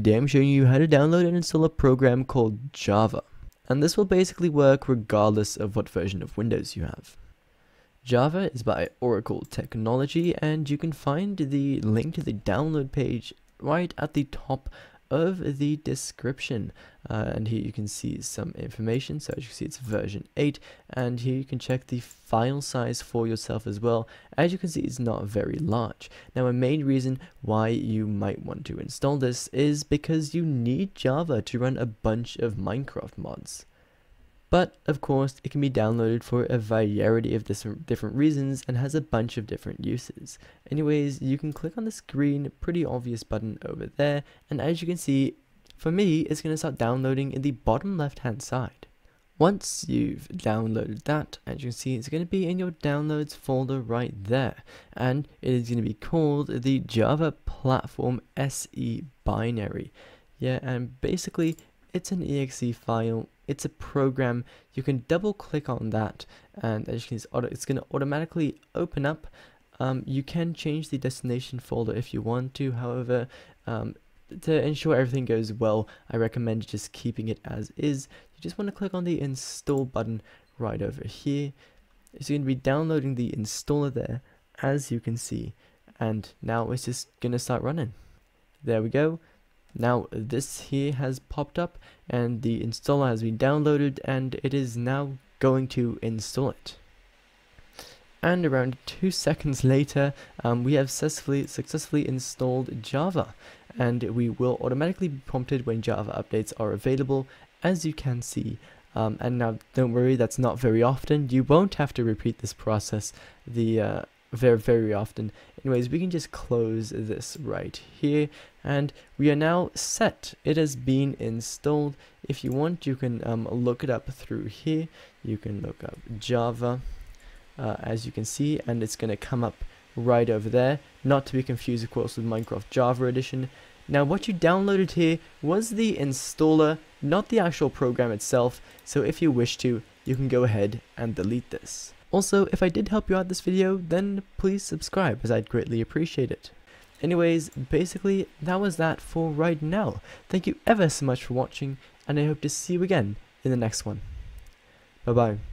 Today I'm showing you how to download and install a program called Java. And this will basically work regardless of what version of Windows you have. Java is by Oracle Technology and you can find the link to the download page right at the top of the description. Uh, and here you can see some information. So as you can see it's version 8 and here you can check the file size for yourself as well. As you can see it's not very large. Now a main reason why you might want to install this is because you need Java to run a bunch of Minecraft mods but of course, it can be downloaded for a variety of different reasons and has a bunch of different uses. Anyways, you can click on the green, pretty obvious button over there, and as you can see, for me, it's going to start downloading in the bottom left hand side. Once you've downloaded that, as you can see, it's going to be in your downloads folder right there. And it is going to be called the Java Platform SE binary. Yeah, and basically, it's an exe file it's a program. You can double click on that and as you can see it's going to automatically open up. Um, you can change the destination folder if you want to. However um, to ensure everything goes well I recommend just keeping it as is. You just want to click on the install button right over here. It's going to be downloading the installer there as you can see. And now it's just going to start running. There we go now this here has popped up and the installer has been downloaded and it is now going to install it. And around two seconds later, um, we have successfully, successfully installed Java and we will automatically be prompted when Java updates are available as you can see. Um, and now don't worry, that's not very often. You won't have to repeat this process. The uh, very very often anyways we can just close this right here and we are now set. It has been installed. If you want you can um, look it up through here. You can look up Java uh, as you can see and it's going to come up right over there not to be confused of course with Minecraft Java edition. Now what you downloaded here was the installer not the actual program itself. So if you wish to you can go ahead and delete this also, if I did help you out this video, then please subscribe as I'd greatly appreciate it. Anyways, basically, that was that for right now. Thank you ever so much for watching, and I hope to see you again in the next one. Bye bye.